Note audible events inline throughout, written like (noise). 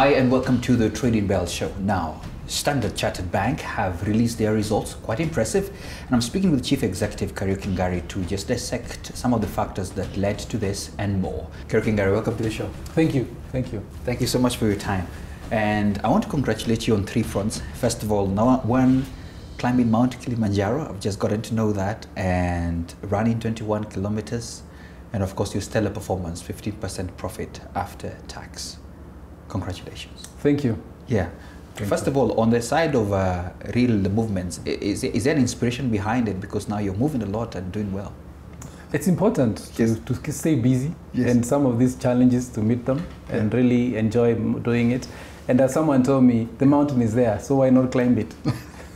Hi, and welcome to the Trading Bell Show. Now, Standard Chartered Bank have released their results, quite impressive. And I'm speaking with Chief Executive Kariuki Ngare to just dissect some of the factors that led to this and more. Kariuki Ngare, welcome to the show. Thank you. Thank you. Thank you so much for your time. And I want to congratulate you on three fronts. First of all, one climbing Mount Kilimanjaro. I've just gotten to know that. And running 21 kilometers. And of course, your stellar performance, 15% profit after tax. Congratulations. Thank you. Yeah. Thank First you. of all, on the side of uh, real the movements, is, is there an inspiration behind it? Because now you're moving a lot and doing well. It's important to, Yes. to stay busy Yes. and some of these challenges to meet them and really enjoy doing it. And as someone told me, the mountain is there, so why not climb it?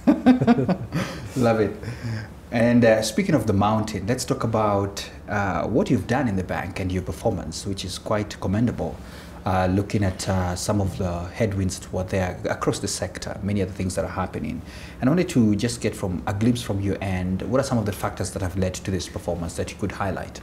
(laughs) Love it. And uh, speaking of the mountain, let's talk about uh, what you've done in the bank and your performance, which is quite commendable. Uh, looking at uh, some of the headwinds to what there across the sector, many other things that are happening. And I wanted to just get from a glimpse from you and what are some of the factors that have led to this performance that you could highlight?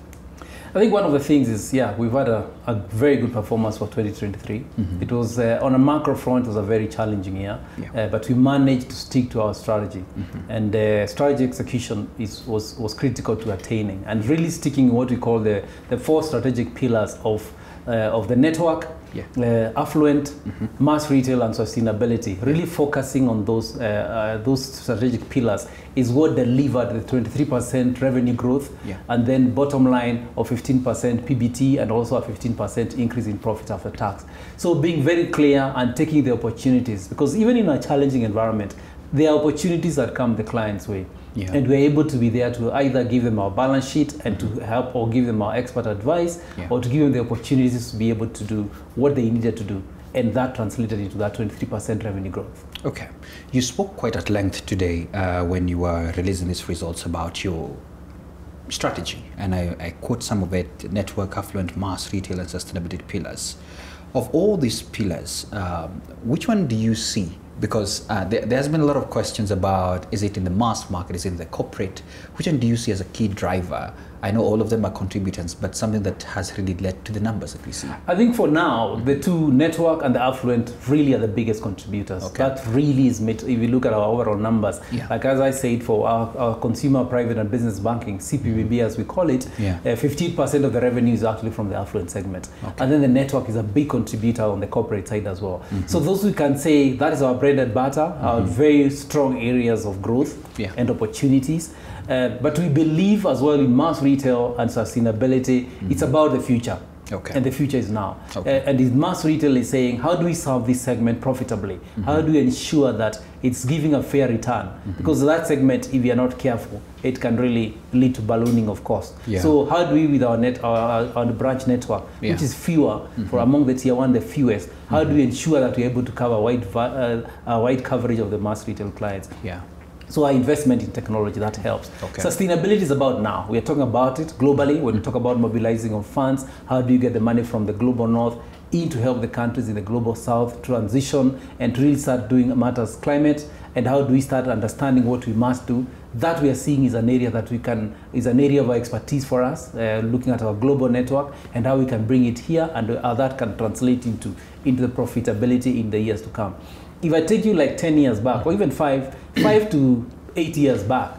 I think one of the things is, yeah, we've had a, a very good performance for 2023. Mhm. It was, uh, on a macro front, it was a very challenging year, Yeah. uh, but we managed to stick to our strategy. Mhm. And uh, strategy execution is, was, was critical to attaining and really sticking what we call the, the four strategic pillars of, of the network, Yeah. uh, affluent, Mhm. mass retail, and sustainability. Really focusing on those, uh, uh, those strategic pillars is what delivered the 23% revenue growth Yeah. and then bottom line of 15% PBT and also a 15% increase in profit after tax. So being very clear and taking the opportunities because even in a challenging environment, there are opportunities that come the client's way. Yeah. And we're able to be there to either give them our balance sheet and to help or give them our expert advice Yeah. or to give them the opportunities to be able to do what they needed to do. And that translated into that 23% revenue growth. Okay. You spoke quite at length today uh, when you were releasing these results about your strategy, and I, I quote some of it network, affluent, mass, retail, and sustainability pillars. Of all these pillars, um, which one do you see? Because uh, there, there's been a lot of questions about is it in the mass market, is it in the corporate? Which one do you see as a key driver? I know all of them are contributors, but something that has really led to the numbers that we see. I think for now, the two network and the affluent really are the biggest contributors. Okay. That really is, met- if you look at our overall numbers, Yeah. like as I said, for our, our consumer, private, and business banking, CPBB as we call it, Yeah. uh, 15% of the revenue is actually from the affluent segment. Okay. And then the network is a big contributor on the corporate side as well. Mm-hmm. So those we can say that is our bread and butter, our very strong areas of growth Yeah. and opportunities. Uh, but we believe as well in mass retail and sustainability, it's about the future. Mm-hmm. Okay. And the future is now. Okay. Uh, and the mass retail is saying, how do we serve this segment profitably? Mm-hmm. How do we ensure that it's giving a fair return? Because that segment, if you're not careful, it can really lead to ballooning of cost. Yeah. So how do we, with our net, our, our, branch network, Yeah. Mm-hmm. which is fewer for among the tier one, the fewest, how do we ensure that we're able to cover wide, uh, a wide coverage of the mass retail clients? Yeah. So our investment in technology that helps. Okay. Sustainability is about now. We are talking about it globally. When we talk about mobilizing of funds, how do you get the money from the global north in to help the countries in the global south transition and to really start doing matters climate? And how do we start understanding what we must do? That we are seeing is an area that we can is an area of our expertise for us. Uh, looking at our global network and how we can bring it here and how that can translate into into the profitability in the years to come. If I take you like 10 years back or even five, five to eight years back,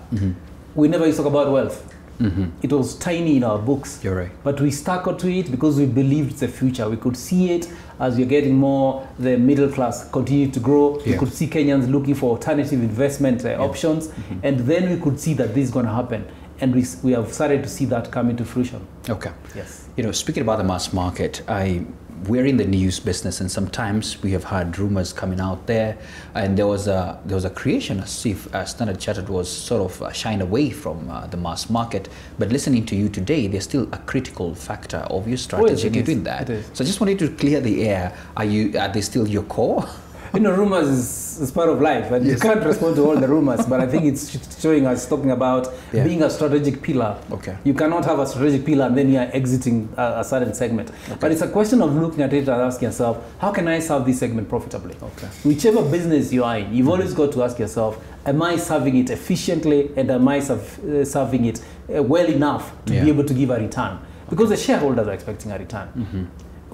we never used to talk about wealth. Mm-hmm. It was tiny in our books. You're right. But we stuck to it because we believed the future. We could see it as we're getting more, the middle class continue to grow. We could see Kenyans looking for alternative investment uh, options. Mm-hmm. And then we could see that this is going to happen. And we, we have started to see that come into fruition. Okay. Yes. You know, speaking about the mass market, I we're in the news business, and sometimes we have had rumors coming out there, and there was a there was a creation as if uh, Standard Chartered was sort of uh, shying away from uh, the mass market. But listening to you today, there's still a critical factor of your strategy it in is. doing that. So I just wanted to clear the air. Are you are they still your core? You know, rumors is, is part of life, and Yes. you can't respond to all the rumors. but I think it's showing us talking about Yeah. being a strategic pillar. Okay. You cannot have a strategic pillar and then you are exiting a, a certain segment. Okay. But it's a question of looking at it and asking yourself, how can I serve this segment profitably? Okay. Whichever business you are in, you've mm -hmm. always got to ask yourself, am I serving it efficiently and am I serv- uh, serving it uh, well enough to Yeah. be able to give a return? Because the shareholders are expecting a return.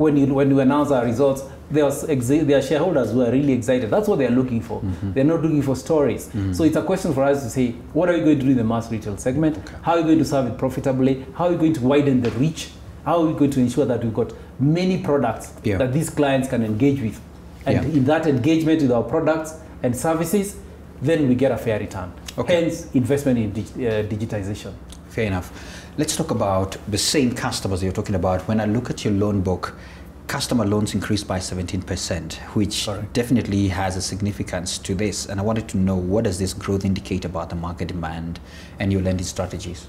When you when we announce our results, there was exa- their shareholders were really excited. That's what they're looking for. They're not looking for stories. So it's a question for us to say, what are we going to do in the mass retail segment? How are we going to serve it profitably? How are we going to widen the reach? How are we going to ensure that we've got many products Yeah. that these clients can engage with? And Yeah. in that engagement with our products and services, then we get a fair return. Okay. Hence, investment in dig- uh, digitization. Fair enough. Let's talk about the same customers you're talking about. When I look at your loan book, customer loans increased by 17%, which Correct. definitely has a significance to this. And I wanted to know what does this growth indicate about the market demand and your lending strategies?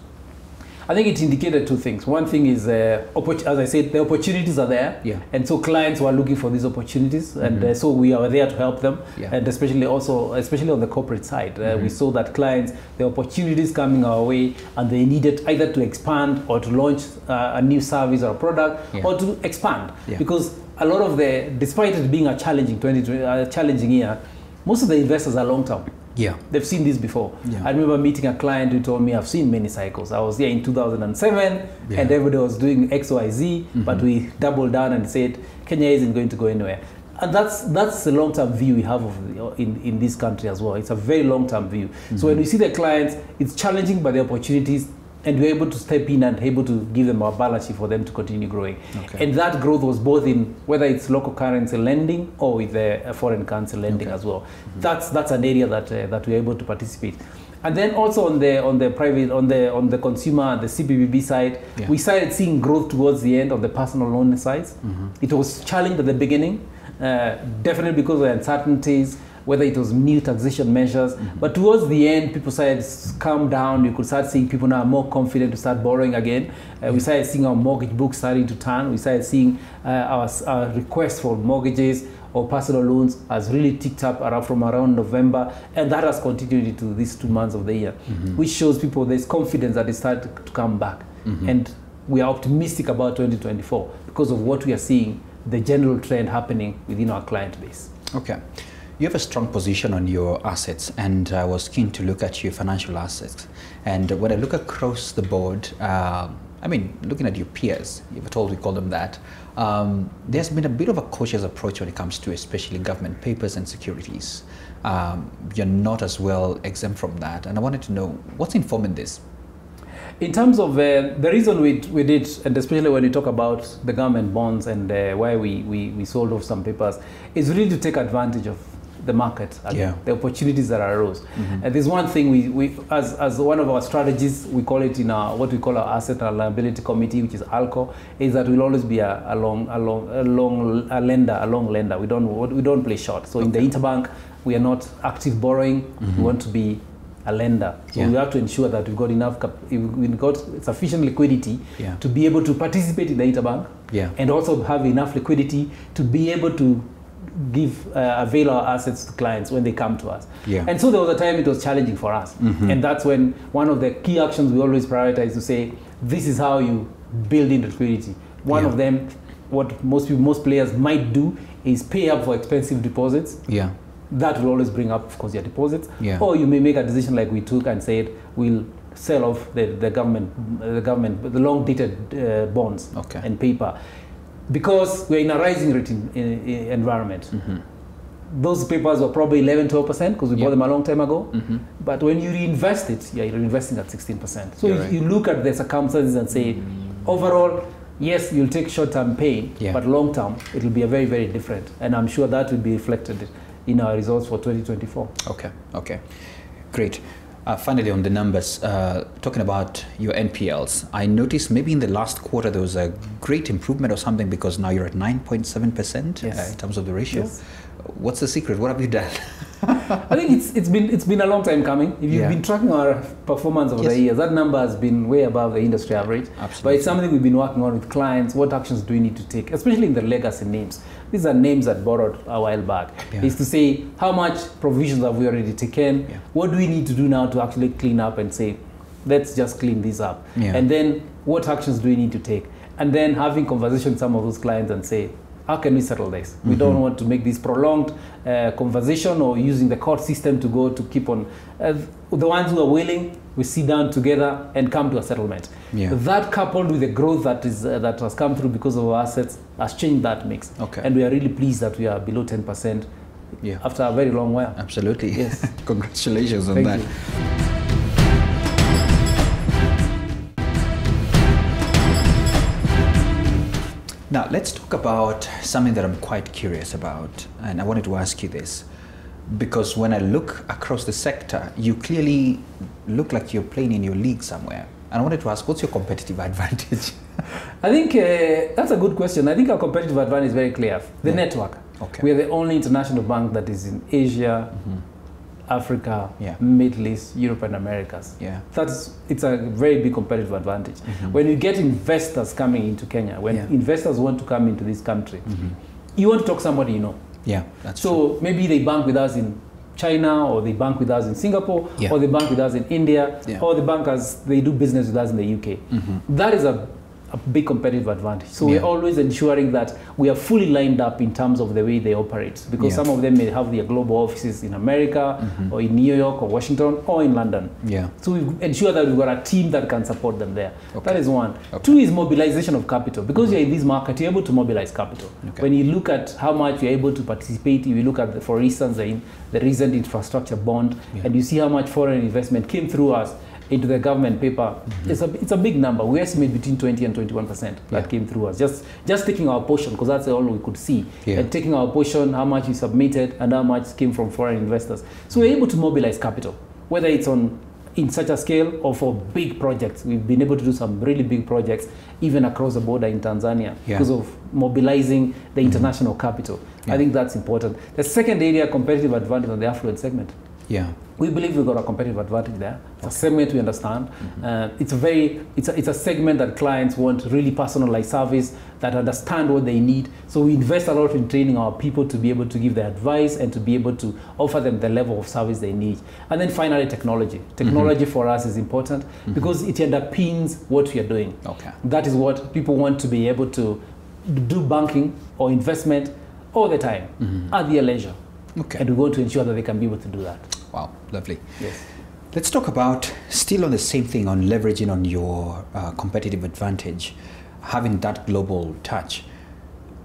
I think it indicated two things. One thing is, uh, as I said, the opportunities are there, Yeah. and so clients were looking for these opportunities, and uh, so we are there to help them. Yeah. And especially also, especially on the corporate side, uh, we saw that clients, the opportunities coming our way, and they needed either to expand or to launch uh, a new service or product, Yeah. or to expand, because a lot of the, despite it being a challenging 2020, uh, challenging year, most of the investors are long term. Yeah. They've seen this before. Yeah. I remember meeting a client who told me, I've seen many cycles. I was here in 2007 Yeah. Mm-hmm. and everybody was doing XYZ, but we doubled down and said, Kenya isn't going to go anywhere. And that's, that's the long term view we have of in, in this country as well. It's a very long term view. So when we see the clients, it's challenging, but the opportunities, and we're able to step in and able to give them our balance sheet for them to continue growing. Okay. And that growth was both in whether it's local currency lending or with the uh, foreign currency lending Okay. as well. That's that's an area that uh, that we're able to participate. And then also on the on the private on the on the consumer the CPBB side, Yeah. we started seeing growth towards the end of the personal loan sides. It was challenged at the beginning, uh, definitely because of the uncertainties, whether it was new taxation measures. But towards the end, people started to calm down. You could start seeing people now more confident to start borrowing again. Uh, we started seeing our mortgage book starting to turn. We started seeing uh, our, our requests for mortgages or personal loans has really ticked up around from around November, and that has continued into these two months of the year, which shows people there's confidence that it started to come back, and we are optimistic about 2024 because of what we are seeing, the general trend happening within our client base. Okay. You have a strong position on your assets, and I was keen to look at your financial assets. And when I look across the board, uh, I mean, looking at your peers, if at all we call them that, um, there's been a bit of a cautious approach when it comes to especially government papers and securities. Um, you're not as well exempt from that, and I wanted to know what's informing this. In terms of uh, the reason we, we did, and especially when we talk about the government bonds and uh, why we, we, we sold off some papers, is really to take advantage of the market, and Yeah. the opportunities that arose. Mm-hmm. And there's one thing we, we as, as one of our strategies, we call it in our what we call our asset and liability committee, which is ALCO, is that we'll always be a, a long, a long, a long a lender, a long lender. We don't we don't play short. So in the interbank, we are not active borrowing. We mm-hmm. want to be a lender. So Yeah. we have to ensure that we've got enough, cap- we've got sufficient liquidity Yeah. to be able to participate in the interbank Yeah. and also have enough liquidity to be able to give uh, avail our assets to clients when they come to us. Yeah. And so there was a time it was challenging for us. And that's when one of the key actions we always prioritize to say this is how you build in liquidity. One Yeah. of them what most people, most players might do is pay up for expensive deposits Yeah. that will always bring up, of course, your deposits. Yeah. Or you may make a decision like we took and said we'll sell off the, the government, the government, the long-dated uh, bonds Okay. and paper, because we're in a rising rate in, in, in environment. Mm-hmm. Those papers were probably 11, 12 percent because we Yeah. bought them a long time ago. Mm-hmm. But when you reinvest it, yeah, you're investing at 16 percent. So right. you look at the circumstances and say, mm. overall, yes, you'll take short-term pain, Yeah. but long-term, it'll be a very, very different. And I'm sure that will be reflected in our results for 2024. Okay, okay, great. Uh, finally, on the numbers, uh, talking about your NPLs, I noticed maybe in the last quarter there was a great improvement or something because now you're at 9.7% Yes. uh, in terms of the ratio. Yes. What's the secret? What have you done? (laughs) I think it's it's been it's been a long time coming. If you've Yeah. been tracking our performance over Yes. the years, that number has been way above the industry average. Absolutely. But it's something we've been working on with clients. What actions do we need to take, especially in the legacy names? These are names that borrowed a while back. Yeah. Is to say how much provisions have we already taken? Yeah. What do we need to do now to actually clean up and say, let's just clean this up? Yeah. And then what actions do we need to take? And then having conversation with some of those clients and say, how can we settle this? We Mm-hmm. don't want to make this prolonged uh, conversation or using the court system to go to keep on. Uh, the ones who are willing, we sit down together and come to a settlement. Yeah. That coupled with the growth that is uh, that has come through because of our assets has changed that mix. Okay. And we are really pleased that we are below 10% Yeah. after a very long while. Absolutely. Yes. (laughs) Congratulations on Thank that. you. Now, let's talk about something that I'm quite curious about. And I wanted to ask you this because when I look across the sector, you clearly look like you're playing in your league somewhere. And I wanted to ask, what's your competitive (laughs) advantage? I think uh, that's a good question. I think our competitive advantage is very clear. The Yeah. network. Okay. We are the only international bank that is in Asia, mm -hmm. Africa, Yeah. Middle East, Europe, and Americas. Yeah. That's it's a very big competitive advantage. Mm -hmm. When you get investors coming into Kenya, when Yeah. investors want to come into this country, mm -hmm. you want to talk to somebody you know. Yeah, that's true. So maybe they bank with us in China, or they bank with us in Singapore, Yeah. or they bank with us in India, Yeah. or the bankers they do business with us in the UK. Mm-hmm. That is a, a big competitive advantage. So Yeah. we're always ensuring that we are fully lined up in terms of the way they operate, because Yeah. some of them may have their global offices in America, mm -hmm. or in New York, or Washington, or in London. Yeah. So we ensure that we've got a team that can support them there. Okay. That is one. Okay. Two is mobilization of capital. Because mm -hmm. you're in this market, you're able to mobilize capital. Okay. When you look at how much you're able to participate, if you look at, the, for instance, the, in, the recent infrastructure bond, Yeah. and you see how much foreign investment came through us into the government paper, it's, a, it's a big number. We estimate between 20 and 21 percent Mm-hmm. Yeah. that came through us. Just, just taking our portion, because that's all we could see. Yeah. And taking our portion, how much we submitted, and how much came from foreign investors. So we're able to mobilize capital, whether it's on in such a scale or for big projects. We've been able to do some really big projects, even across the border in Tanzania, Yeah. because of mobilizing the international capital. Yeah. I think that's important. The second area, competitive advantage on the affluent segment. Yeah. We believe we've got a competitive advantage there. It's a segment we understand. Mm-hmm. Uh, it's a very, it's a, it's a segment that clients want really personalized service that understand what they need. So we invest a lot in training our people to be able to give the advice and to be able to offer them the level of service they need. And then finally, technology. Mm-hmm. Technology for us is important mm-hmm. because it underpins what we are doing. Okay. That is what people want to be able to do banking or investment all the time at their leisure. Okay. And we want to ensure that they can be able to do that. Lovely. Yes. Let's talk about still on the same thing on leveraging on your uh, competitive advantage, having that global touch.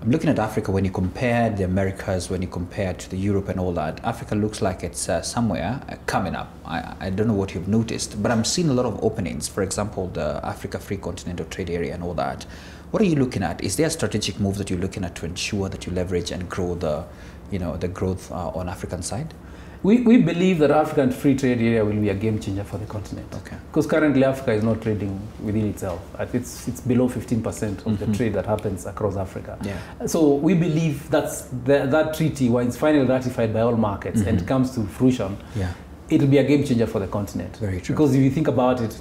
I'm looking at Africa when you compare the Americas, when you compare to the Europe and all that. Africa looks like it's uh, somewhere uh, coming up. I, I don't know what you've noticed, but I'm seeing a lot of openings. For example, the Africa Free Continental Trade Area and all that. What are you looking at? Is there a strategic move that you're looking at to ensure that you leverage and grow the, you know, the growth uh, on African side? We, we believe that African free trade area will be a game changer for the continent. Okay. Because currently Africa is not trading within itself. It's, it's below 15% of the mm-hmm. trade that happens across Africa. Yeah. So we believe that's the, that treaty, when it's finally ratified by all markets and mm-hmm. comes to fruition, Yeah. it'll be a game changer for the continent. Very true. Because if you think about it,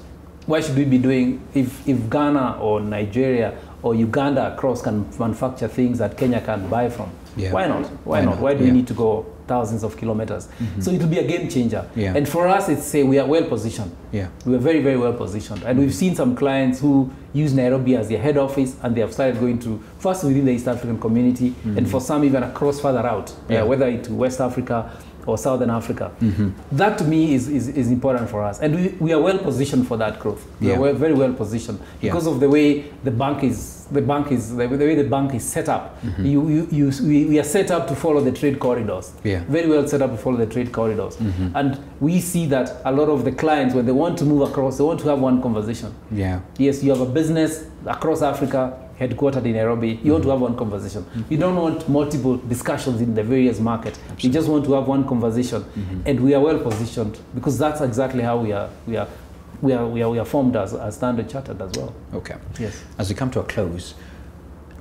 why should we be doing if, if Ghana or Nigeria or Uganda across can manufacture things that Kenya can buy from? Yeah. Why not? Why, Why not? not? Why do Yeah. we need to go thousands of kilometers? So it'll be a game changer. Yeah. And for us, it's say we are well positioned. Yeah. We are very, very well positioned. And we've seen some clients who use Nairobi as their head office and they have started going to first within the East African community and for some even across further out, uh, Yeah. whether it's West Africa or Southern Africa. That to me is, is, is important for us. And we, we are well positioned for that growth. We Yeah. are very well positioned Yeah. because of the way the bank is the bank is the, the way the bank is set up. Mm-hmm. You, you, you, we, we are set up to follow the trade corridors. Yeah. Very well set up to follow the trade corridors. Mm-hmm. And we see that a lot of the clients when they want to move across, they want to have one conversation. Yeah. Yes, you have a business across Africa, headquartered in Nairobi. You want to have one conversation. You don't want multiple discussions in the various markets. You just want to have one conversation, and we are well positioned because that's exactly how we are. We are. We are, we are, we are formed as, as Standard Chartered as well. Okay. Yes. As we come to a close,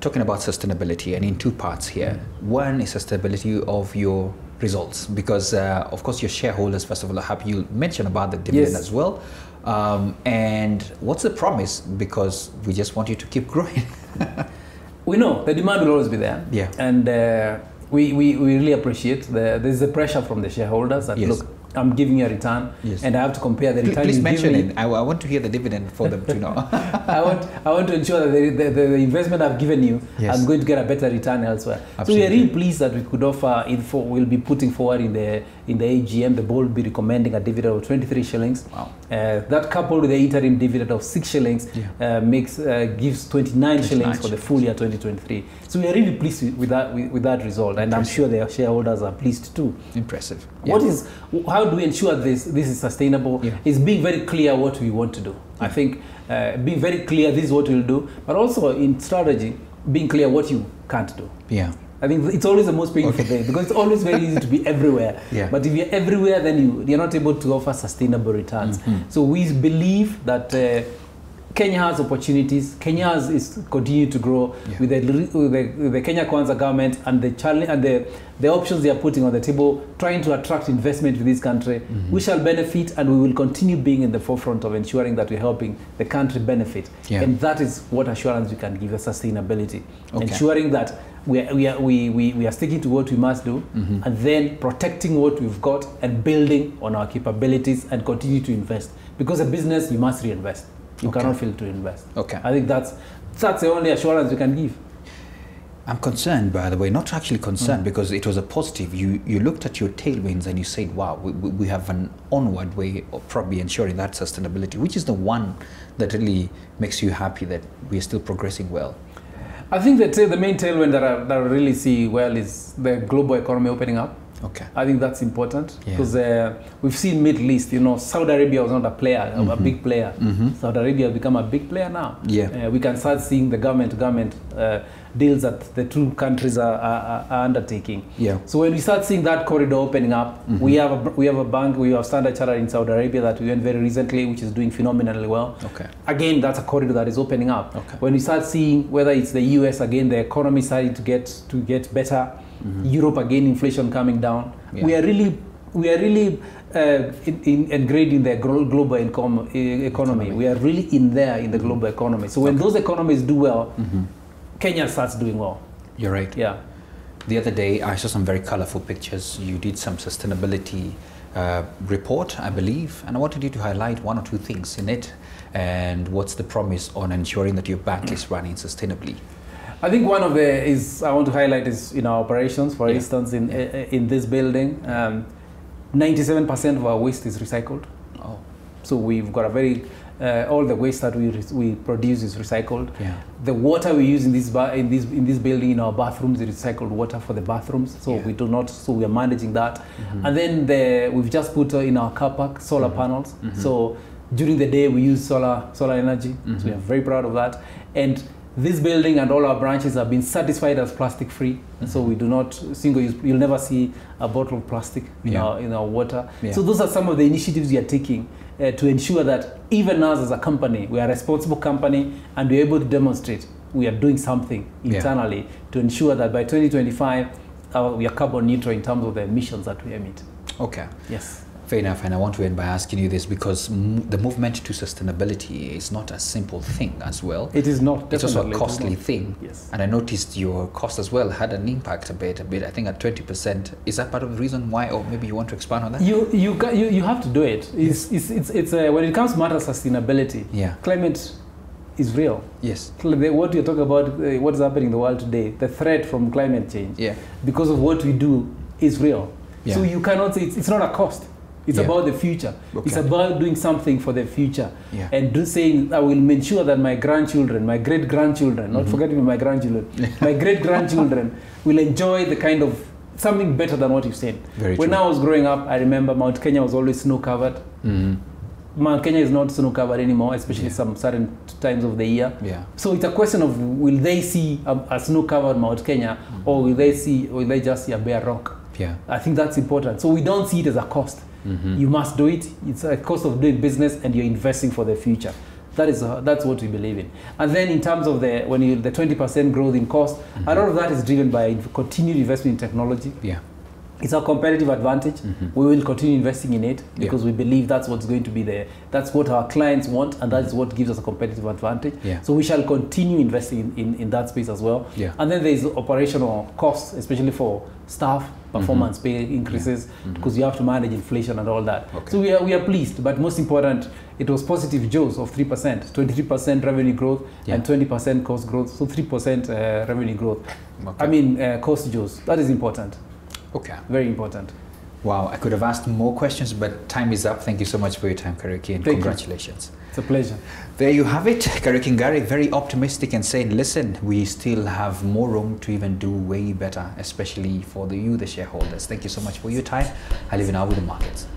talking about sustainability and in two parts here. One is sustainability of your results because, uh, of course, your shareholders, first of all, are happy. You mentioned about the dividend Yes. as well. Um, and what's the promise? Because we just want you to keep (laughs) growing. (laughs) We know the demand will always be there. Yeah. And uh, we, we, we really appreciate the, there's a pressure from the shareholders that Yes. look, I'm giving you a return, Yes. and I have to compare the Please, return please mention me. it. I, I want to hear the dividend for them to know. (laughs) I want I want to ensure that the, the, the, investment I've given you, Yes. I'm going to get a better return elsewhere. So we are really pleased that we could offer info. We'll be putting forward in the in the AGM, the board will be recommending a dividend of 23 shillings. Wow. Uh, that coupled with the interim dividend of 6 shillings Yeah. uh, makes uh, gives 29, shillings for the full year 2023. So we are really pleased with, that with, with that result, and I'm sure the shareholders are pleased too. Impressive. What is how do we ensure this this is sustainable? Yeah. Is being very clear what we want to do. I think uh, being very clear this is what we'll do, but also in strategy, being clear what you can't do. Yeah. I think it's always the most painful Okay. thing because it's always very easy to be everywhere. (laughs) Yeah. But if you're everywhere, then you you're not able to offer sustainable returns. So we believe that. Uh, Kenya has opportunities. Kenya has, is continue to grow Yeah. with, the, with, the, with the Kenya Kwanza government and the challenge and the, the options they are putting on the table, trying to attract investment to this country. Mm-hmm. We shall benefit, and we will continue being in the forefront of ensuring that we're helping the country benefit. Yeah. And that is what assurance we can give the sustainability, Okay. ensuring that we are, we, are, we, we, we are sticking to what we must do, mm-hmm. and then protecting what we've got and building on our capabilities and continue to invest. Because a business, you must reinvest. You Okay. cannot fail to invest. Okay. I think that's that's the only assurance we can give. I'm concerned, by the way, not actually concerned mm. because it was a positive. You you looked at your tailwinds and you said, wow, we, we have an onward way of probably ensuring that sustainability, which is the one that really makes you happy that we are still progressing well. I think that the main tailwind that I, that I really see well is the global economy opening up. Okay. I think that's important Yeah. because uh, we've seen Middle East. You know, Saudi Arabia was not a player, a- a big player. Saudi Arabia has become a big player now. Yeah. Uh, we can start seeing the government-to-government uh, deals that the two countries are, are, are undertaking. Yeah. So when we start seeing that corridor opening up, we have a we have a bank, we have Standard Chartered in Saudi Arabia that we went very recently, which is doing phenomenally well. Okay. Again, that's a corridor that is opening up. Okay. When we start seeing whether it's the US again, the economy starting to get to get better, Europe again, inflation coming down. Yeah. We are really we are really uh, in, in, the glo- global income, e- economy. We are really in there in the global economy. So when those economies do well, Kenya starts doing well. You're right. Yeah. The other day, I saw some very colorful pictures. You did some sustainability uh, report, I believe, and I wanted you to highlight one or two things in it. And what's the promise on ensuring that your bank is running sustainably? I think one of the is I want to highlight is in our operations. For Yeah. instance, in uh, in this building, um, 97% of our waste is recycled. Oh, So we've got a very uh, all the waste that we re- we produce is recycled. yeah. The water we use in this ba- in this in this building in our bathrooms is recycled water for the bathrooms. So Yeah. we do not. So we are managing that. And then the we've just put uh, in our car park solar panels. So during the day we use solar solar energy. So we are very proud of that. And this building and all our branches have been certified as plastic free. mm-hmm. So we do not single use. You'll never see a bottle of plastic in Yeah. our in our water. Yeah. So those are some of the initiatives we are taking uh, to ensure that even us as a company, we are a responsible company and we're able to demonstrate we are doing something internally Yeah. to ensure that by 2025 uh, we are carbon neutral in terms of the emissions that we emit. Okay. Yes. Fair enough, and I want to end by asking you this because m- the movement to sustainability is not a simple thing as well. It is not. It's also a definitely, it is costly thing. Yes. And I noticed your cost as well had an impact a bit, a bit. I think at twenty percent. Is that part of the reason why, or maybe you want to expand on that? You, you, you, you have to do it. It's, it's, it's, it's uh, when it comes to matter sustainability, Yeah. climate is real. Yes. What you talk about, uh, what's happening in the world today, the threat from climate change. Yeah. because of what we do is real. Yeah. So you cannot say it's, it's not a cost. It's Yeah. about the future. It's about doing something for the future. Yeah. And do saying I will ensure that my grandchildren, my great grandchildren, Mm-hmm. not forgetting my grandchildren, (laughs) my great grandchildren will enjoy the kind of something better than what you've seen. Very when true. I was growing up, I remember Mount Kenya was always snow covered. Mhm. Mount Kenya is not snow covered anymore, especially Yeah. some certain times of the year. Yeah. So it's a question of will they see a, a snow-covered Mount Kenya, or will they see, will they just see a bare rock? Yeah. I think that's important. So we don't see it as a cost. You must do it. It's a cost of doing business, and you're investing for the future. That is uh, that's what we believe in. And then in terms of the when you the 20% growth in cost, a lot of that is driven by continued investment in technology. Yeah. It's our competitive advantage. We will continue investing in it Yeah. because we believe that's what's going to be there. That's what our clients want, and that's what gives us a competitive advantage. Yeah. So we shall continue investing in, in, in that space as well. Yeah. And then there's operational costs, especially for staff performance pay increases, because you have to manage inflation and all that. Okay. So we are, we are pleased, but most important, it was positive jaws of 3%, 23% revenue growth Yeah. and 20% cost growth, so 3% uh, revenue growth. Okay. I mean, uh, cost jaws. That is important, Okay. very important. Wow, I could have asked more questions, but time is up. Thank you so much for your time, Kariuki, and Thank you. congratulations. It's a pleasure. There you have it. Kariuki Ngare, very optimistic and saying, listen, we still have more room to even do way better, especially for the you, the shareholders. Thank you so much for your time. I leave you now with the markets.